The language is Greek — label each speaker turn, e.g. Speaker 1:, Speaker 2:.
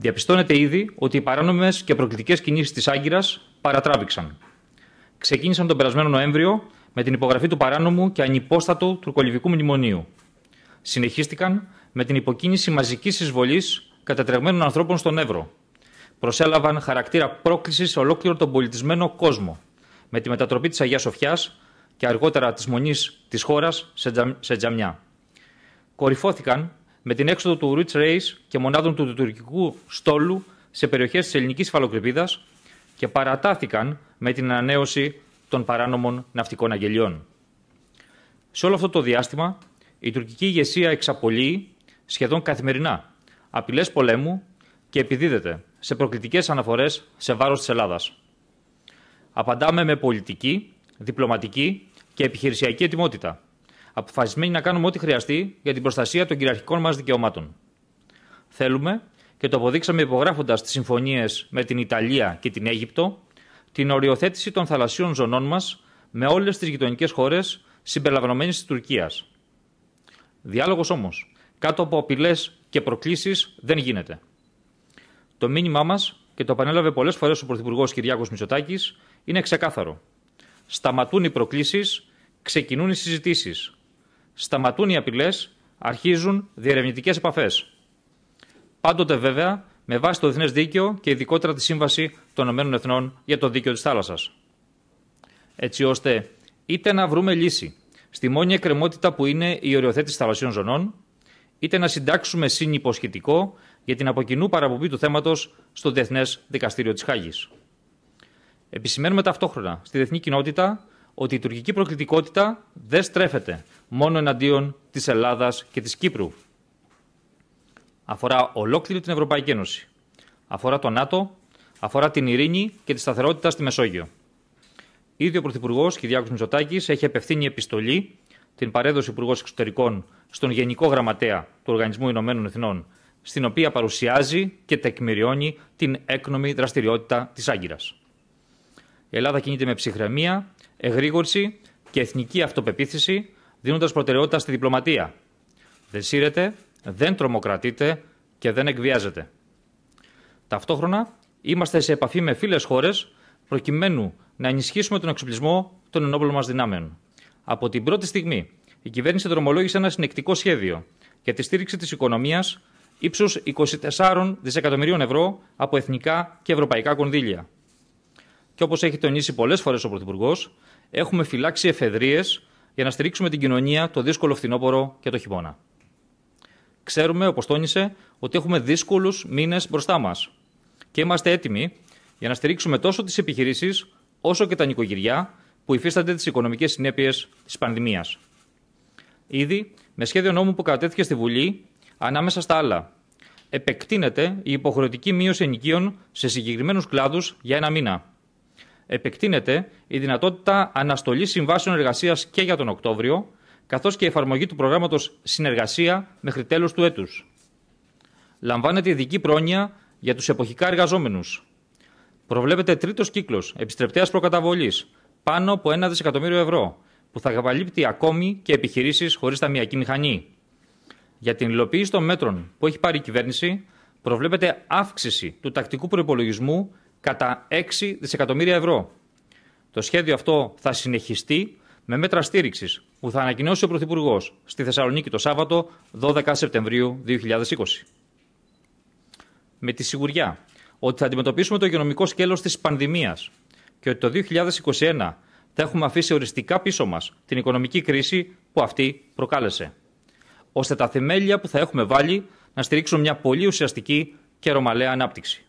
Speaker 1: Διαπιστώνεται ήδη ότι οι παράνομες και προκλητικές κινήσεις της Άγκυρας παρατράβηξαν. Ξεκίνησαν τον περασμένο Νοέμβριο με την υπογραφή του παράνομου και ανυπόστατου τουρκολιβικού μνημονίου. Συνεχίστηκαν με την υποκίνηση μαζικής εισβολής κατατρεγμένων ανθρώπων στον Εύρο. Προσέλαβαν χαρακτήρα πρόκλησης σε ολόκληρο τον πολιτισμένο κόσμο, με τη μετατροπή της Αγίας Σοφιάς και αργότερα της μονής της χώρας σε τζαμιά. Κορυφώθηκαν με την έξοδο του Rich Race και μονάδων του τουρκικού στόλου σε περιοχές της ελληνικής υφαλοκρηπίδας και παρατάθηκαν με την ανανέωση των παράνομων ναυτικών αγγελιών. Σε όλο αυτό το διάστημα, η τουρκική ηγεσία εξαπολύει σχεδόν καθημερινά απειλές πολέμου και επιδίδεται σε προκλητικές αναφορές σε βάρος της Ελλάδας. Απαντάμε με πολιτική, διπλωματική και επιχειρησιακή ετοιμότητα, αποφασισμένοι να κάνουμε ό,τι χρειαστεί για την προστασία των κυριαρχικών μας δικαιωμάτων. Θέλουμε, και το αποδείξαμε υπογράφοντας τις συμφωνίες με την Ιταλία και την Αίγυπτο, την οριοθέτηση των θαλασσίων ζωνών μας με όλες τις γειτονικές χώρες συμπεριλαμβανομένης της Τουρκίας. Διάλογος όμως, κάτω από απειλές και προκλήσεις, δεν γίνεται. Το μήνυμά μας, και το επανέλαβε πολλές φορές ο Πρωθυπουργός Κυριάκος Μητσοτάκης, είναι ξεκάθαρο. Σταματούν οι προκλήσεις, ξεκινούν οι συζητήσεις σταματούν οι απειλές, αρχίζουν διερευνητικές επαφές. Πάντοτε βέβαια με βάση το διεθνές δίκαιο και ειδικότερα τη Σύμβαση των ΗΕ για το Δίκαιο της Θάλασσας. Έτσι ώστε είτε να βρούμε λύση στη μόνη εκκρεμότητα που είναι η οριοθέτηση θαλασσίων ζωνών, είτε να συντάξουμε συνυποσχετικό για την αποκοινού παραπομπή του θέματος στο Διεθνές Δικαστήριο της Χάγης. Επισημαίνουμε ταυτόχρονα στη διεθνή κοινότητα ότι η τουρκική προκλητικότητα δεν στρέφεται μόνο εναντίον της Ελλάδας και της Κύπρου. Αφορά ολόκληρη την Ευρωπαϊκή Ένωση. Αφορά το ΝΑΤΟ, αφορά την ειρήνη και τη σταθερότητα στη Μεσόγειο. Ήδη ο Πρωθυπουργός Κυριάκος Μητσοτάκης έχει απευθύνει επιστολή, την παρέδωσε Υπουργός Εξωτερικών στον Γενικό Γραμματέα του Οργανισμού Ηνωμένων Εθνών, στην οποία παρουσιάζει και τεκμηριώνει την έκνομη δραστηριότητα της Άγκυρας. Η Ελλάδα κινείται με ψυχραιμία, εγρήγορση και εθνική αυτοπεποίθηση δίνοντας προτεραιότητα στη διπλωματία. Δεν σύρεται, δεν τρομοκρατείται και δεν εκβιάζεται. Ταυτόχρονα είμαστε σε επαφή με φίλες χώρες προκειμένου να ενισχύσουμε τον εξοπλισμό των ενόπλων μας δυνάμεων. Από την πρώτη στιγμή, η κυβέρνηση δρομολόγησε ένα συνεκτικό σχέδιο για τη στήριξη της οικονομίας ύψους 24 δισεκατομμυρίων ευρώ από εθνικά και ευρωπαϊκά κονδύλια. Και όπως έχει τονίσει πολλές φορές ο Πρωθυπουργός, έχουμε φυλάξει εφεδρείες για να στηρίξουμε την κοινωνία το δύσκολο φθινόπωρο και το χειμώνα. Ξέρουμε, όπως τόνισε, ότι έχουμε δύσκολους μήνες μπροστά μας και είμαστε έτοιμοι για να στηρίξουμε τόσο τις επιχειρήσεις όσο και τα νοικοκυριά που υφίστανται τις οικονομικές συνέπειες της πανδημίας. Ήδη, με σχέδιο νόμου που κατέθηκε στη Βουλή, ανάμεσα στα άλλα, επεκτείνεται η υποχρεωτική μείωση ενοικίων σε συγκεκριμένους κλάδους για ένα μήνα επεκτείνεται η δυνατότητα αναστολής συμβάσεων εργασίας και για τον Οκτώβριο, καθώς και η εφαρμογή του προγράμματος Συνεργασία μέχρι τέλος του έτους. Λαμβάνεται ειδική πρόνοια για τους εποχικά εργαζόμενους. Προβλέπεται τρίτος κύκλος επιστρεπτέας προκαταβολής πάνω από ένα δισεκατομμύριο ευρώ, που θα καλύπτει ακόμη και επιχειρήσεις χωρίς ταμιακή μηχανή. Για την υλοποίηση των μέτρων που έχει πάρει η κυβέρνηση, προβλέπεται αύξηση του τακτικού προπολογισμού κατά 6 δισεκατομμύρια ευρώ. Το σχέδιο αυτό θα συνεχιστεί με μέτρα στήριξης που θα ανακοινώσει ο Πρωθυπουργός στη Θεσσαλονίκη το Σάββατο 12 Σεπτεμβρίου 2020. Με τη σιγουριά ότι θα αντιμετωπίσουμε το υγειονομικό σκέλος της πανδημίας και ότι το 2021 θα έχουμε αφήσει οριστικά πίσω μας την οικονομική κρίση που αυτή προκάλεσε. Ώστε τα θεμέλια που θα έχουμε βάλει να στηρίξουν μια πολύ ουσιαστική και ρωμαλαία ανάπτυξη.